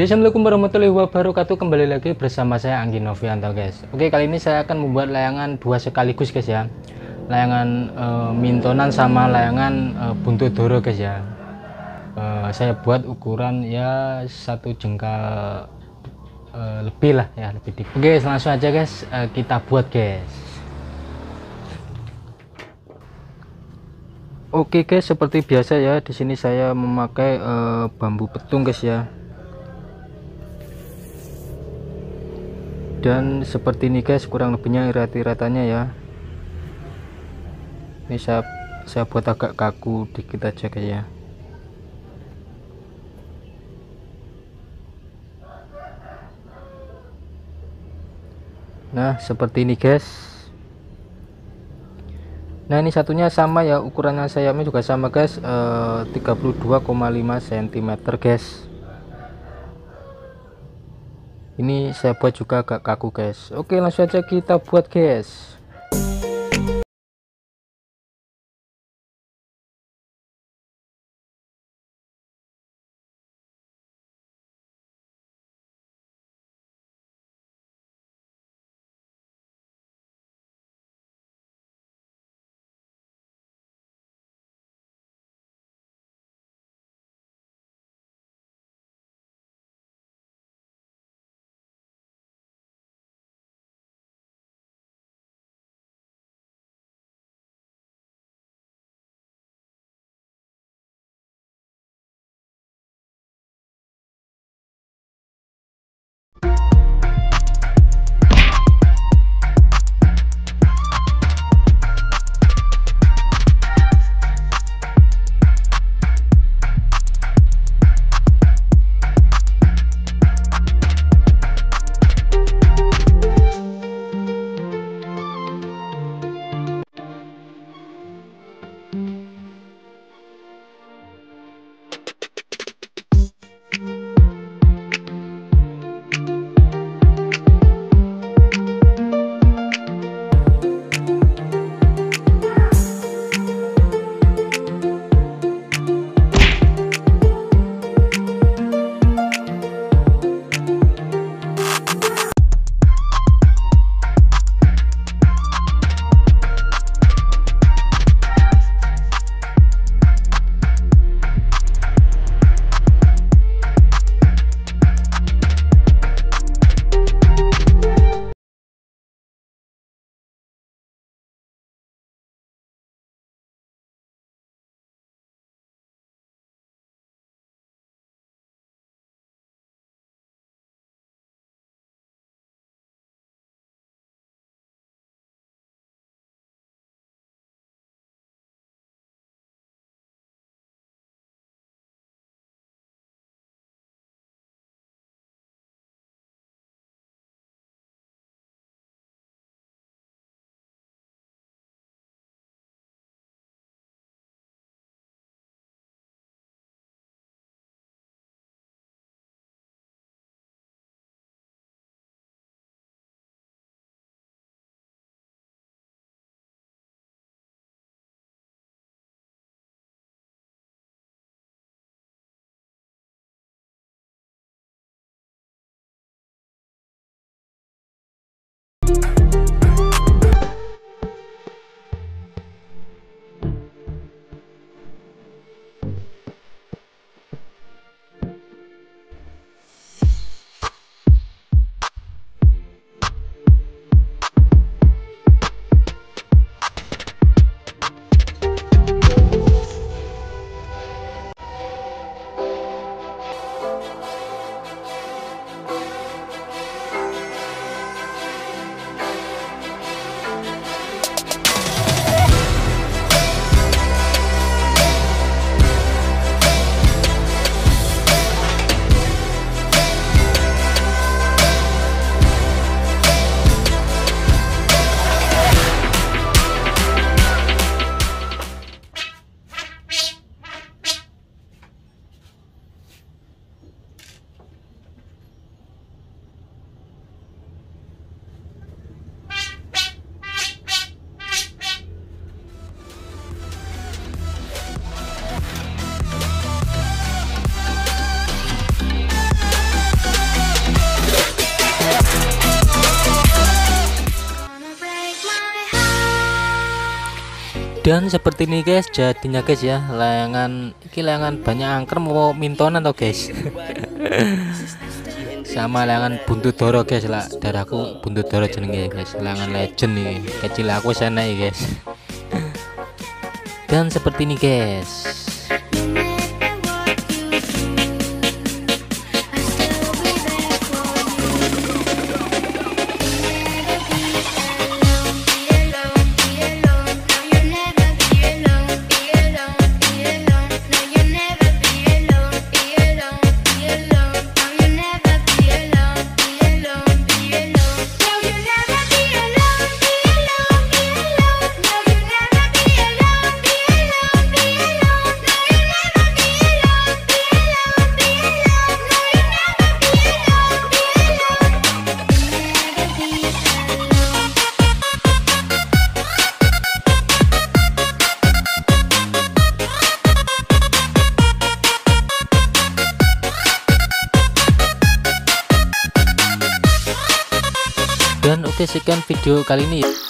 Ya Assalamualaikum warahmatullahi wabarakatuh. Kembali lagi bersama saya Anggi Novianto guys. Oke kali ini saya akan membuat layangan dua sekaligus guys ya. Layangan e, mintonan sama layangan e, buntut doro guys ya. E, Saya buat ukuran ya satu jengkal e, lebih lah ya lebih dikit Oke langsung aja guys e, kita buat guys. Oke guys, seperti biasa ya, di sini saya memakai uh, bambu petung guys ya. Dan seperti ini guys, kurang lebihnya rata-ratanya ya. Ini saya saya buat agak kaku dikit aja guys ya. Nah, seperti ini guys nah ini satunya sama ya ukurannya sayapnya juga sama guys eh, 32,5 cm guys ini saya buat juga agak kaku guys. Oke langsung aja kita buat guys dan seperti ini guys jadinya guys ya layangan ini layangan banyak angker mau mintonan tuh guys. Sama layangan buntut doro guys lah. Darahku buntut doro jenenge guys. Layangan legend nih kecil aku sana ya guys. Dan seperti ini guys oke sekian video kali ini